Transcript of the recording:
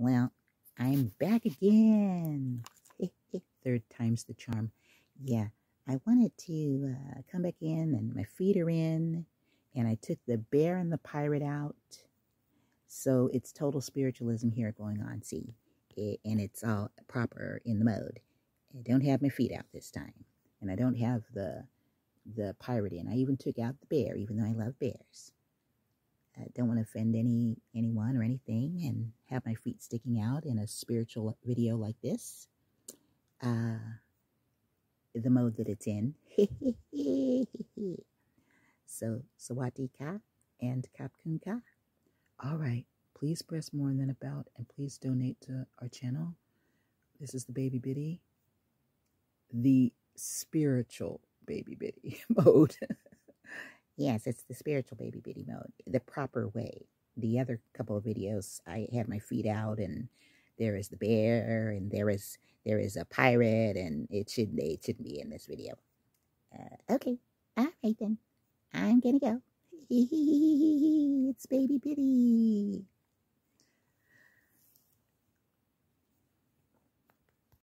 Well, I'm back again. Third time's the charm. Yeah, I wanted to uh, come back in and my feet are in and I took the bear and the pirate out. So it's total spiritualism here going on, see? It, and it's all proper in the mode. I don't have my feet out this time. And I don't have the the pirate in. I even took out the bear, even though I love bears. Don't want to offend any anyone or anything and have my feet sticking out in a spiritual video like this. Uh, the mode that it's in. so, Sawadee and Kapkun Ka. All right. Please press more than about and please donate to our channel. This is the Baby Biddy, the spiritual Baby Biddy mode. Yes, it's the spiritual baby Biddy mode, the proper way. The other couple of videos, I had my feet out, and there is the bear, and there is there is a pirate, and it should it shouldn't be in this video. Uh, okay, all right then, I'm gonna go. it's baby Biddy.